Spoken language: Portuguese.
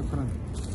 Até.